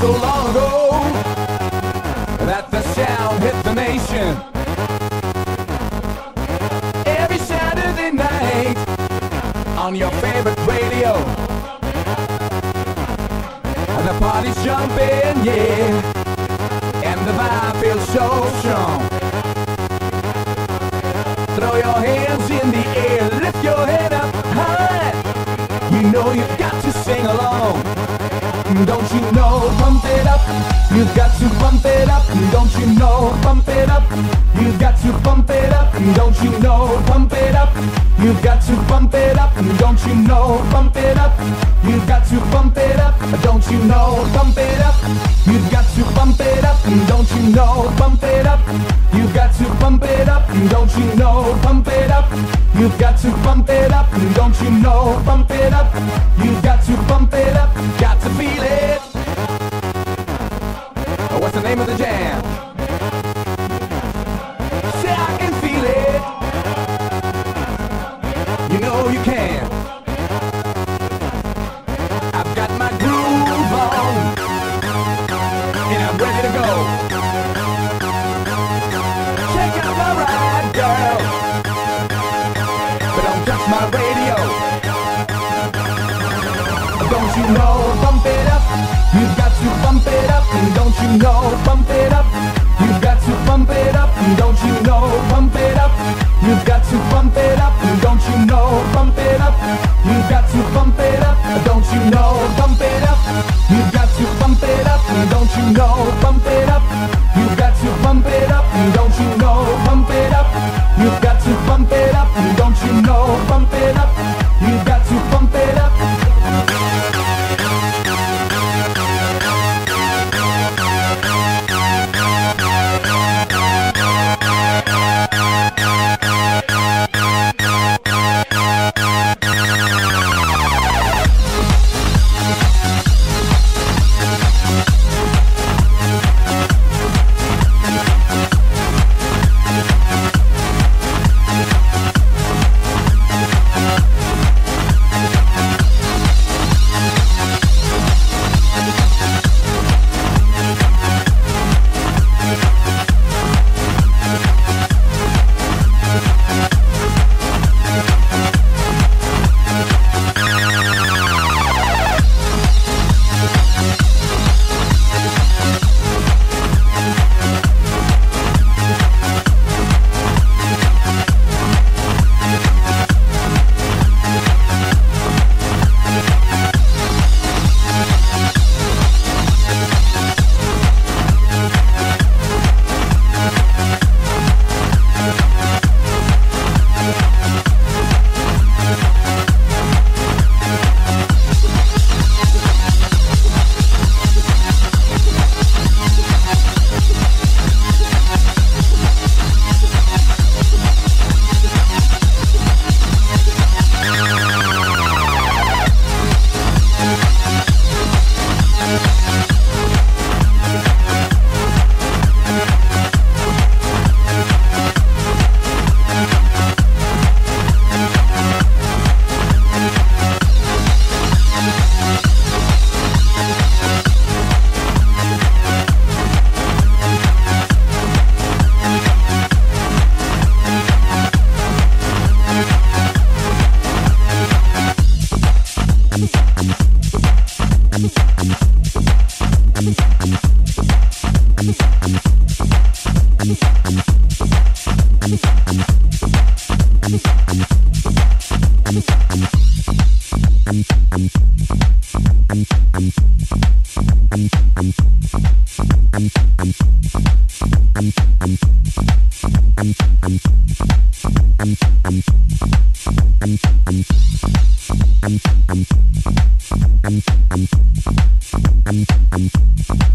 so long ago that the sound hit the nation. Every Saturday night on your favorite radio, the party's jumping, yeah, and the vibe feels so strong. Throw your hands in the air, lift your head up high. You know you've got to sing along. Don't you know? Pump it up. You've got to pump it up. Don't you know? Pump it up. You've got to pump it up. Don't you know? Pump it up. You've got to pump it up. Don't you know? Pump it up. You've got to pump it up. Don't you know? know, bump it up. You've got to bump it up, and don't you know, bump it up.